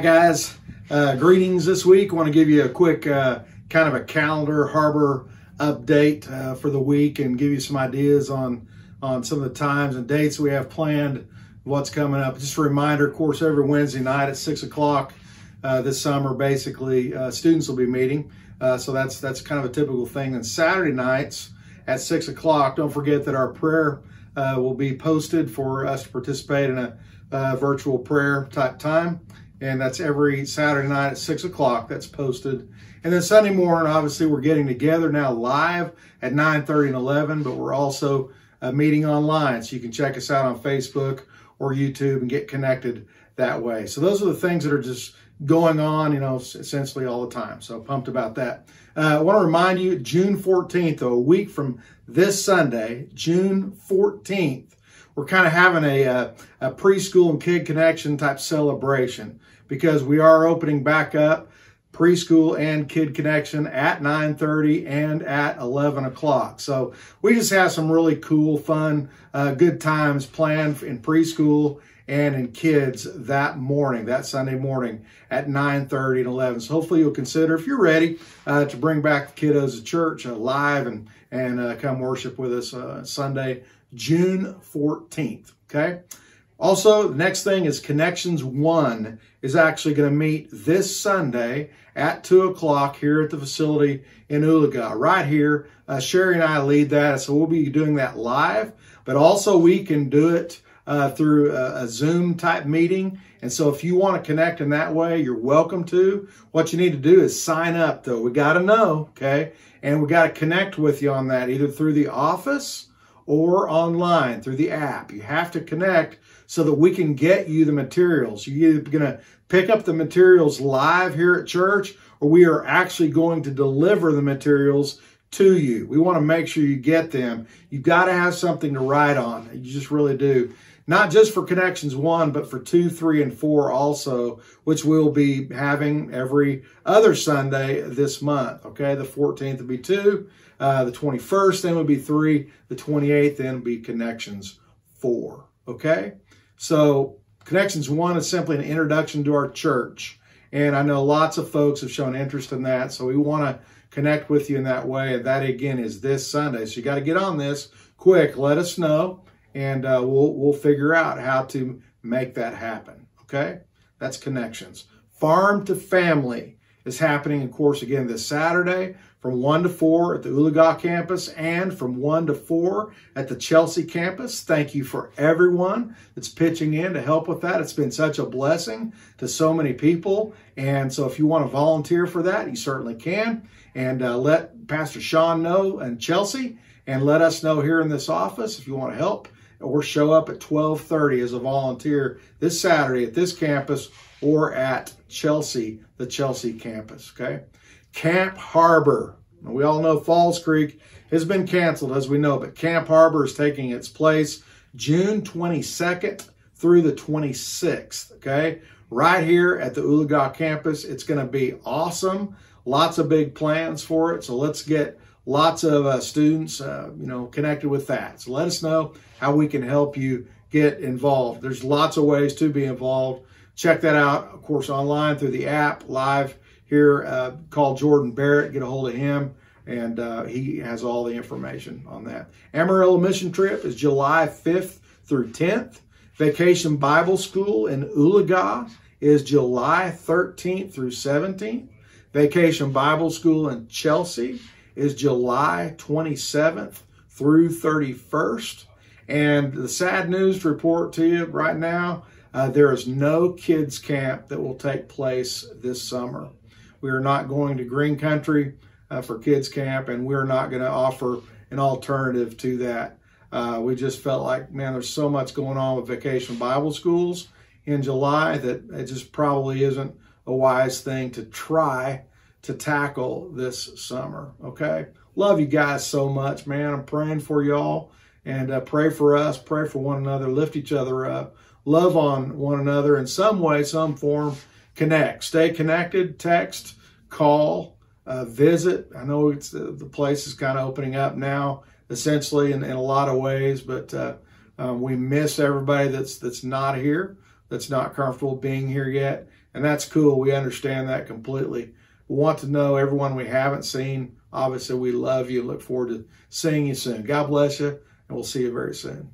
guys. Uh, greetings this week. I want to give you a quick uh, kind of a calendar harbor update uh, for the week and give you some ideas on on some of the times and dates we have planned. What's coming up? Just a reminder, of course, every Wednesday night at six o'clock uh, this summer, basically uh, students will be meeting. Uh, so that's that's kind of a typical thing. And Saturday nights at six o'clock, don't forget that our prayer will be posted for us to participate in a virtual prayer type time and that's every Saturday night at six o'clock. That's posted, and then Sunday morning, obviously, we're getting together now live at nine thirty and eleven, but we're also uh, meeting online, so you can check us out on Facebook or YouTube and get connected that way. So those are the things that are just going on, you know, essentially all the time. So pumped about that. Uh, I want to remind you, June 14th, though, a week from this Sunday, June 14th, we're kind of having a, a, uh, a preschool and kid connection type celebration because we are opening back up preschool and kid connection at 9.30 and at 11 o'clock. So we just have some really cool fun uh, good times planned in preschool and in kids that morning that sunday morning at 9.30 and 11 so hopefully you'll consider if you're ready uh, to bring back the kiddos to church uh, live and and uh, come worship with us uh, sunday june 14th okay also, the next thing is Connections One is actually going to meet this Sunday at 2 o'clock here at the facility in Oologah, right here. Uh, Sherry and I lead that, so we'll be doing that live, but also we can do it uh, through a, a, Zoom type meeting. And so if you want to connect in that way, you're welcome to. What you need to do is sign up, though. We got to know, okay? And we got to connect with you on that, either through the office or online through the app. You have to connect so that we can get you the materials. You're either going to pick up the materials live here at church or we are actually going to deliver the materials to you. We want to make sure you get them. You've got to have something to write on. You just really do. Not just for Connections 1, but for 2, 3, and 4 also, which we'll be having every other Sunday this month. Okay, the 14th will be 2, uh, the 21st then would be 3, the 28th then would be Connections 4. Okay? So Connections One is simply an introduction to our church. And I know lots of folks have shown interest in that. So we want to connect with you in that way. And that again is this Sunday. So you got to get on this quick. Let us know and uh, we'll, we'll figure out how to make that happen. Okay. That's connections. Farm to family is happening, of course, again this Saturday from 1 to 4 at the Oologah campus and from 1 to 4 at the Chelsea campus. Thank you for everyone that's pitching in to help with that. It's been such a blessing to so many people. And so if you want to volunteer for that, you certainly can. And uh, let Pastor Sean know and Chelsea and let us know here in this office if you want to help or show up at 1230 as a volunteer this Saturday at this campus or at Chelsea, the Chelsea campus, okay? Camp Harbor. We all know Falls Creek has been canceled, as we know, but Camp Harbor is taking its place June 22nd through the 26th, okay? Right here at the Oologah campus. It's going to be awesome. Lots of big plans for it. So let's get lots of uh, students, uh, you know, connected with that. So let us know how we can help you get involved. There's lots of ways to be involved. Check that out, of course, online through the app, live here, uh, call Jordan Barrett, get a hold of him, and uh, he has all the information on that. Amarillo mission trip is July 5th through 10th. Vacation Bible School in Oologah is July 13th through 17th. Vacation Bible School in Chelsea is July 27th through 31st. And the sad news to report to you right now, uh, there is no kids camp that will take place this summer. We are not going to Green Country uh, for kids camp, and we're not going to offer an alternative to that. Uh, we just felt like, man, there's so much going on with vacation Bible schools in July that it just probably isn't a wise thing to try to tackle this summer. Okay. Love you guys so much, man. I'm praying for y'all and uh, pray for us, pray for one another, lift each other up, love on one another in some way, some form connect. Stay connected, text, call, uh, visit. I know it's the, the place is kind of opening up now, essentially in, in a lot of ways, but uh, um, we miss everybody that's that's not here. that's not comfortable being here yet. And that's cool. We understand that completely. Want to know everyone we haven't seen. Obviously, we love you. Look forward to seeing you soon. God bless you, and we'll see you very soon.